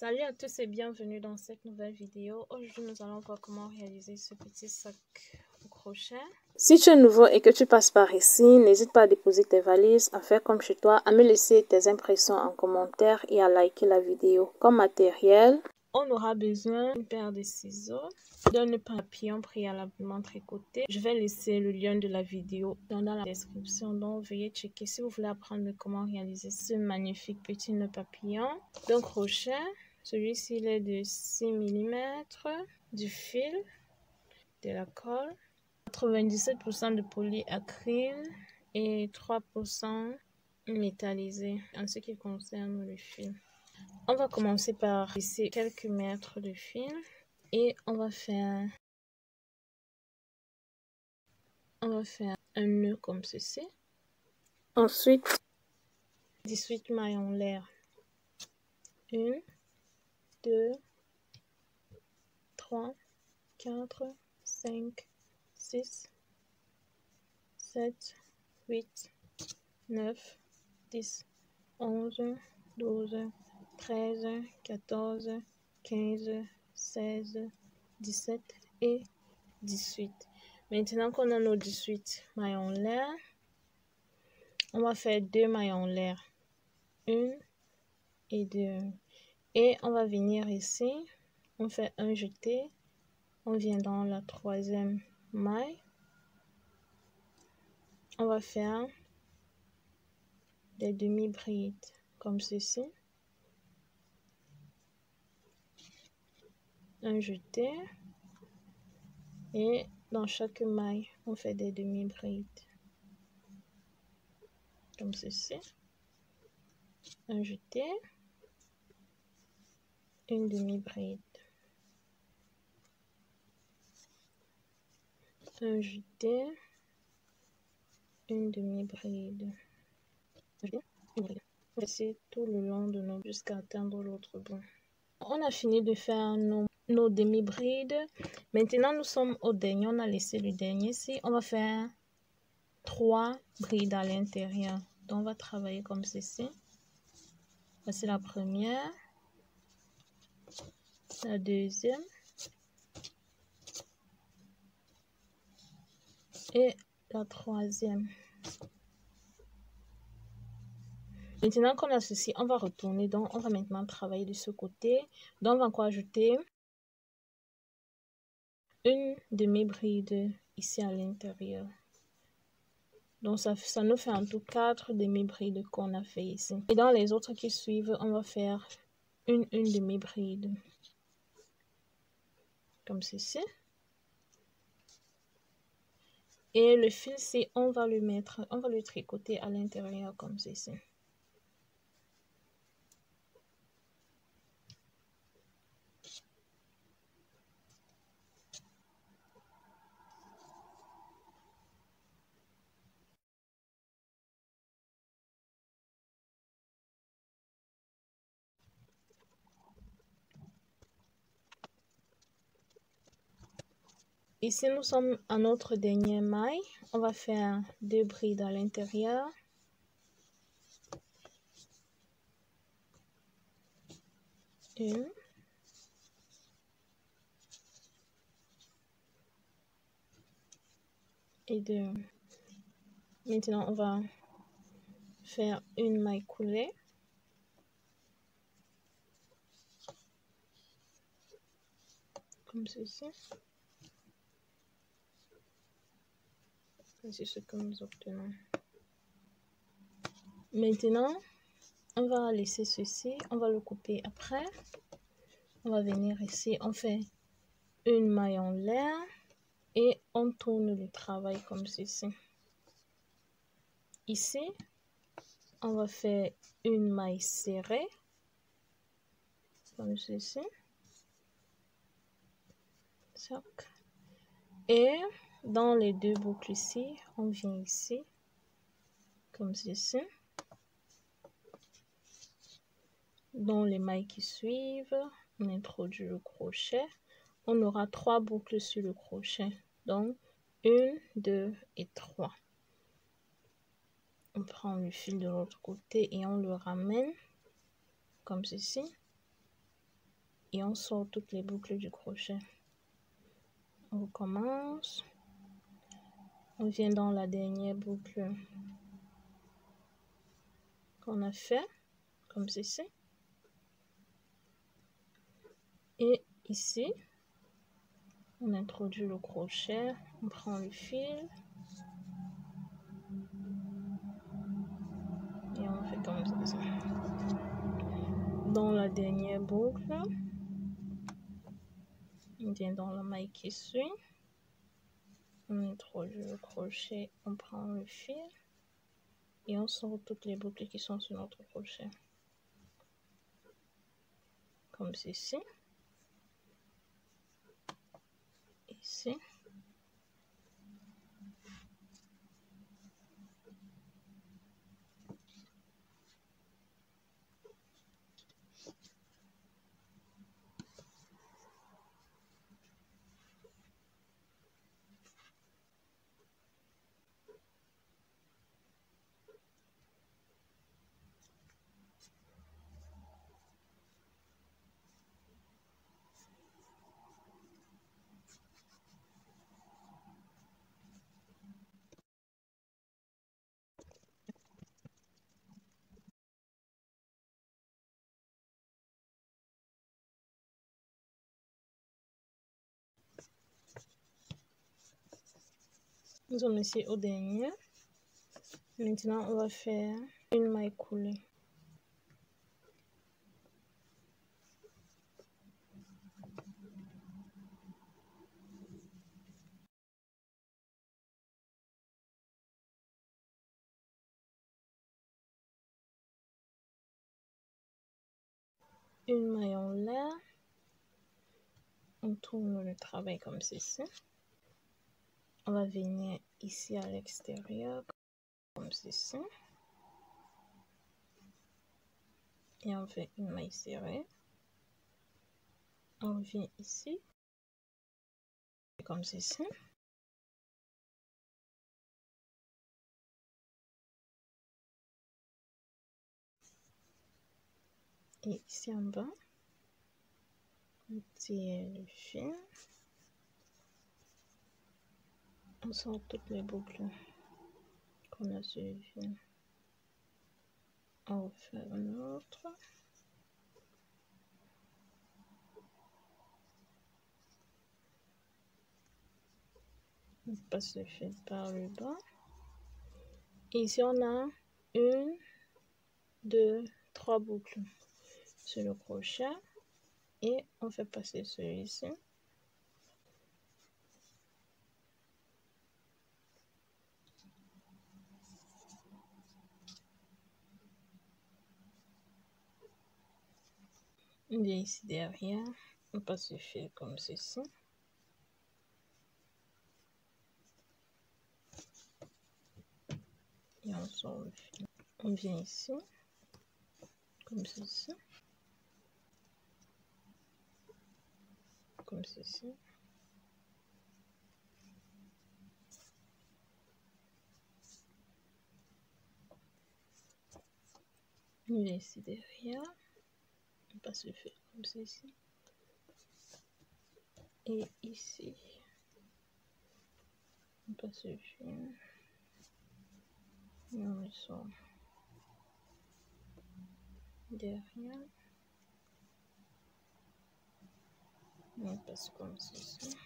Salut à tous et bienvenue dans cette nouvelle vidéo. Aujourd'hui, nous allons voir comment réaliser ce petit sac au crochet. Si tu es nouveau et que tu passes par ici, n'hésite pas à déposer tes valises, à faire comme chez toi, à me laisser tes impressions en commentaire et à liker la vidéo. Comme matériel, on aura besoin d'une paire de ciseaux, d'un papillon préalablement tricoté. Je vais laisser le lien de la vidéo dans la description, donc veuillez checker si vous voulez apprendre comment réaliser ce magnifique petit nœud papillon. d'un crochet, celui-ci il est de 6 mm, du fil, de la colle, 97% de polyacryl et 3% métallisé en ce qui concerne le fil. On va commencer par ici quelques mètres de fil et on va faire on va faire un nœud comme ceci. Ensuite, 18 mailles en l'air. 1, 2, 3, 4, 5, 6, 7, 8, 9, 10, 11, 12, 13, 14, 15, 16, 17 et 18. Maintenant qu'on a nos 18 maillons l'air, on va faire deux maillons l'air. Une et deux. Et on va venir ici, on fait un jeté, on vient dans la troisième maille. On va faire des demi-brides comme ceci. Un jeté. Et dans chaque maille on fait des demi-brides. Comme ceci. Un jeté. Une demi-bride. Un jeté. Une demi-bride. C'est tout le long de nos jusqu'à atteindre l'autre bout. On a fini de faire nos nos demi-brides. Maintenant, nous sommes au dernier. On a laissé le dernier ici. On va faire trois brides à l'intérieur. Donc, on va travailler comme ceci. Voici la première. La deuxième. Et la troisième. Maintenant qu'on a ceci, on va retourner. Donc, on va maintenant travailler de ce côté. Donc, on va encore ajouter? Une demi-bride ici à l'intérieur. Donc ça, ça nous fait en tout quatre demi-brides qu'on a fait ici. Et dans les autres qui suivent, on va faire une, une demi-bride. Comme ceci. Et le fil, ci on va le mettre, on va le tricoter à l'intérieur comme ceci. Ici, nous sommes à notre dernière maille. On va faire deux brides à l'intérieur. Une. Et deux. Maintenant, on va faire une maille coulée. Comme ceci. C'est ce que nous obtenons. Maintenant, on va laisser ceci. On va le couper après. On va venir ici. On fait une maille en l'air. Et on tourne le travail comme ceci. Ici, on va faire une maille serrée. Comme ceci. Et dans les deux boucles ici, on vient ici, comme ceci. Dans les mailles qui suivent, on introduit le crochet. on aura trois boucles sur le crochet. Donc, une, deux et trois. On prend le fil de l'autre côté et on le ramène comme ceci. Et on sort toutes les boucles du crochet. On recommence. On vient dans la dernière boucle qu'on a fait, comme ceci. Et ici, on introduit le crochet, on prend le fil et on fait comme ça. Dans la dernière boucle, on vient dans la maille qui suit, on introduit le crochet, on prend le fil et on sort toutes les boucles qui sont sur notre crochet. Comme ceci. ici. Nous sommes ici au dernier. Maintenant, on va faire une maille coulée. Une maille en l'air. On tourne le travail comme ceci on va venir ici à l'extérieur comme ceci. Et on fait une maille serrée. On vient ici. Comme ceci. Et ici en bas on tire le fil on sort toutes les boucles qu'on a suivies. On va faire une autre. On passe le fil par le bas. Ici, on a une, deux, trois boucles sur le crochet. Et on fait passer celui-ci. Vient ici derrière, on passe le fil comme ceci. Et on. On vient ici, comme ceci. Comme ceci. On vient ici derrière on passe le fil comme ceci et ici. On passe le fil et on le sort derrière. On passe comme ceci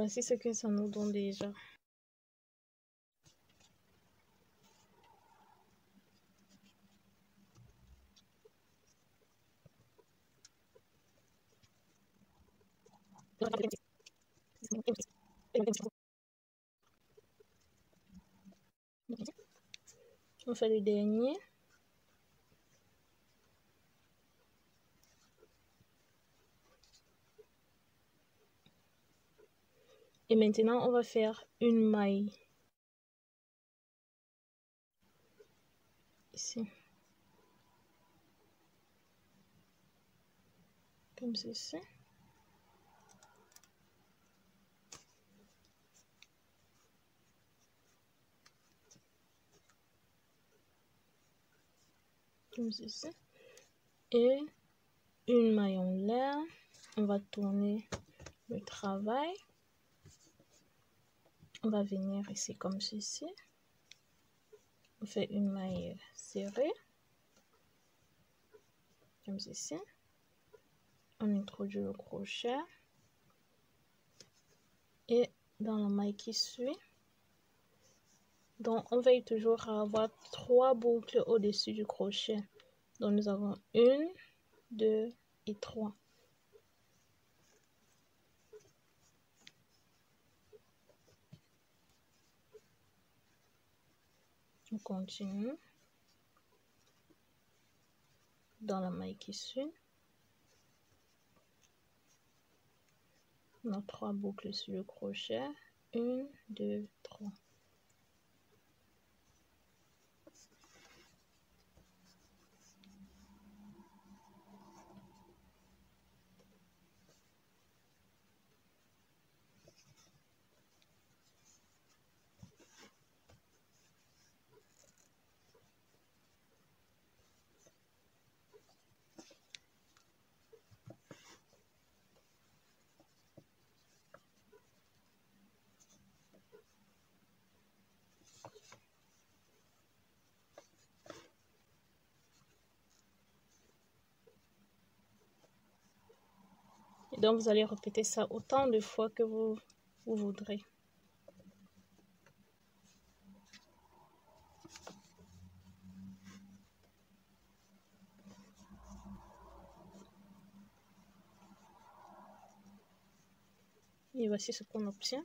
Voici ce que ça nous donne déjà. On fait le dernier. Et maintenant, on va faire une maille. Ici. Comme ceci. Comme ceci. Et une maille en l'air. On va tourner le travail on va venir ici comme ceci. On fait une maille serrée. Comme ceci. On introduit le crochet. Et dans la maille qui suit donc on veille toujours à avoir trois boucles au dessus du crochet. Donc nous avons une deux et trois on continue. Dans la maille qui suit. On a trois boucles sur le crochet. 1 2 3 donc, vous allez répéter ça autant de fois que vous, vous voudrez. Et voici ce qu'on obtient.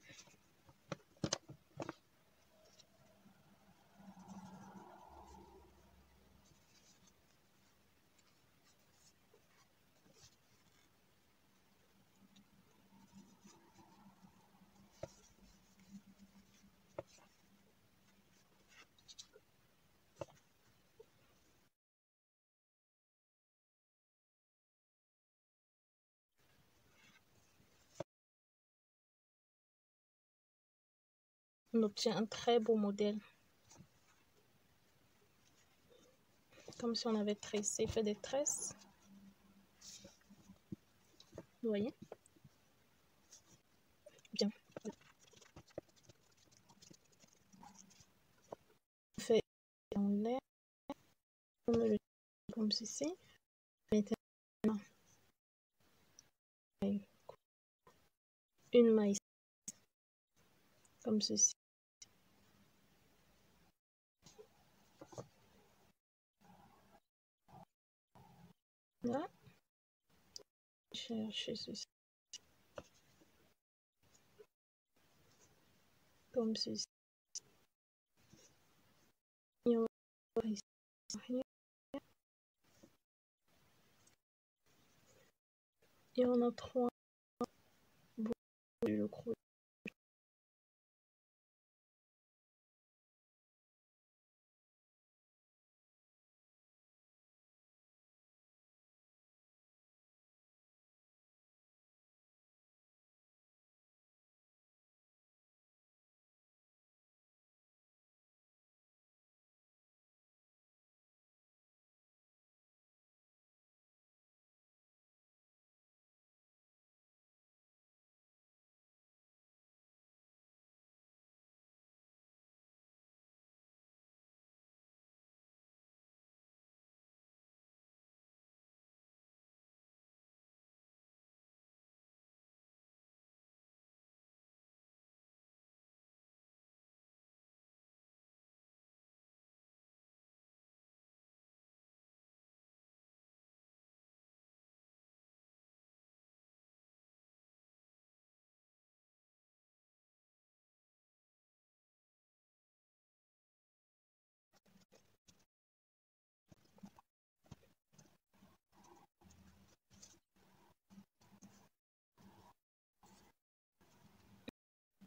On obtient un très beau modèle. Comme si on avait tressé, fait des tresses. Vous voyez? Bien. On fait en l'air. On le comme ceci. Une maille comme ceci. Là, chercher ceci. Comme ceci. Et on va ici. Et on a trois boucles de crochet.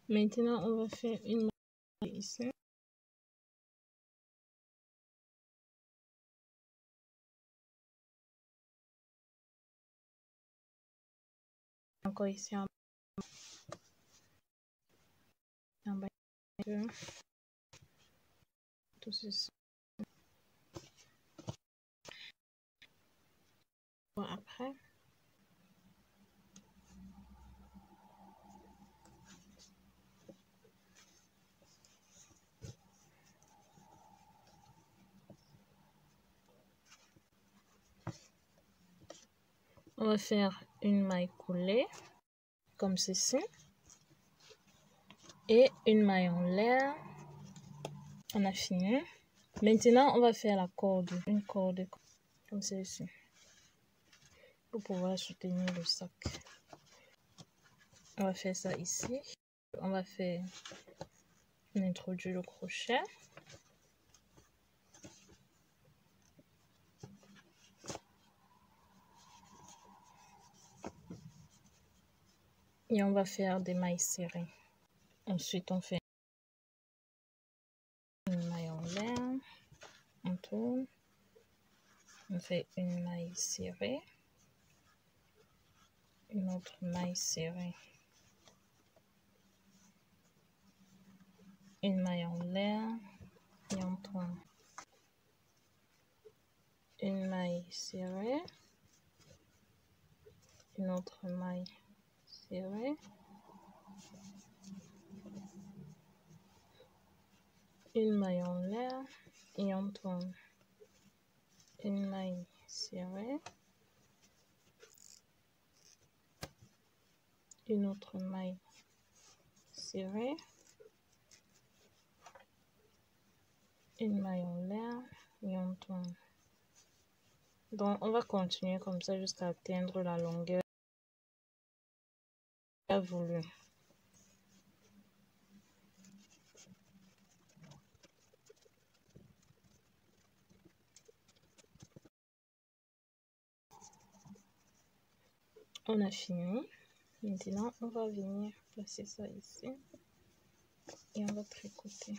Maintenant, on va faire une maille ici. Encore ici en en bas tout ceci. Bon, après, on va faire une maille coulée comme ceci et une maille en l'air. On a fini. Maintenant on va faire la corde une corde comme ceci pour pouvoir soutenir le sac. On va faire ça ici. On va faire on introduit le crochet et on va faire des mailles serrées. Ensuite, on fait une maille en l'air, on tourne, on fait une maille serrée, une autre maille serrée, une maille en l'air et on tourne. Une maille serrée, une autre maille serrée. Une maille en l'air et on tourne. Une maille serrée. Une autre maille serrée. Une maille en l'air et on tourne. Donc, on va continuer comme ça jusqu'à atteindre la longueur On a fini. Maintenant, on va venir placer ça ici et on va tricoter.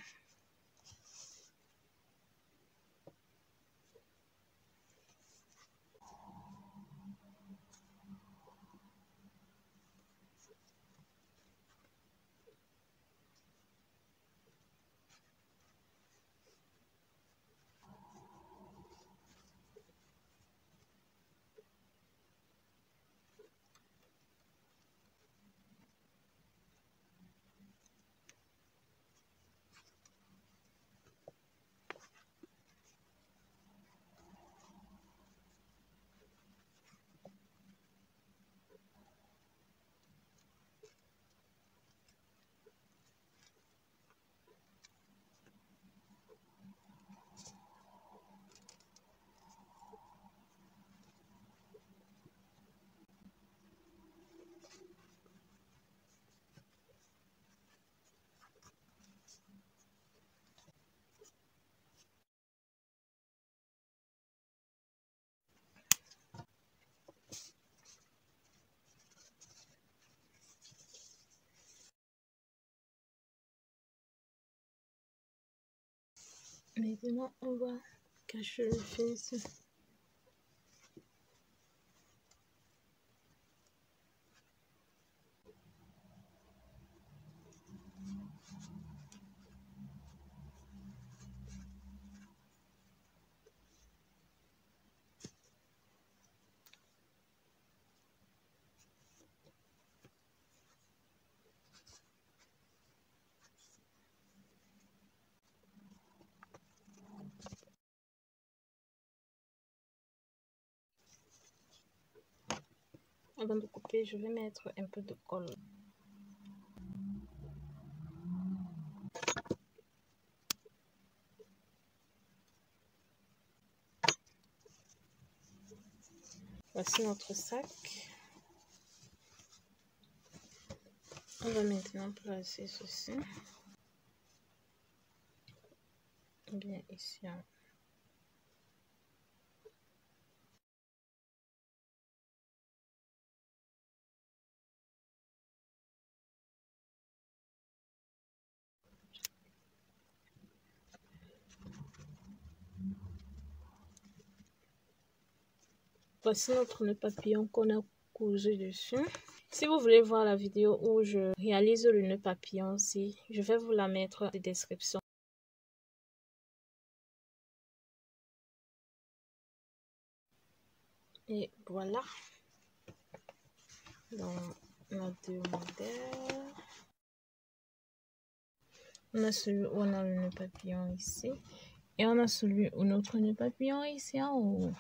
Maintenant, on va cacher le fil Avant de couper, je vais mettre un peu de colle. Voici notre sac. On va maintenant placer ceci. Bien ici. Voici notre nœud papillon qu'on a cousu dessus. Si vous voulez voir la vidéo où je réalise le nœud papillon aussi, je vais vous la mettre en description. Et voilà. A deux. On a celui où on a le nœud papillon ici. Et on a celui où notre nœud papillon ici en haut.